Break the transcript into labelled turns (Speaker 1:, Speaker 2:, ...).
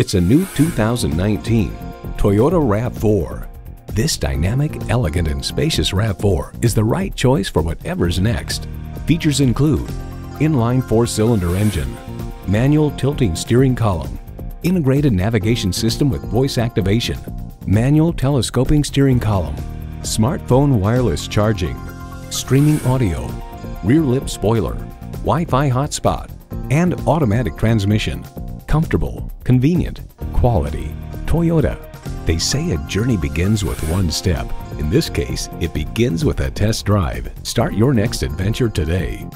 Speaker 1: It's a new 2019 Toyota RAV4. This dynamic, elegant, and spacious RAV4 is the right choice for whatever's next. Features include inline four-cylinder engine, manual tilting steering column, integrated navigation system with voice activation, manual telescoping steering column, smartphone wireless charging, streaming audio, rear lip spoiler, Wi-Fi hotspot, and automatic transmission. Comfortable, convenient, quality. Toyota. They say a journey begins with one step. In this case, it begins with a test drive. Start your next adventure today.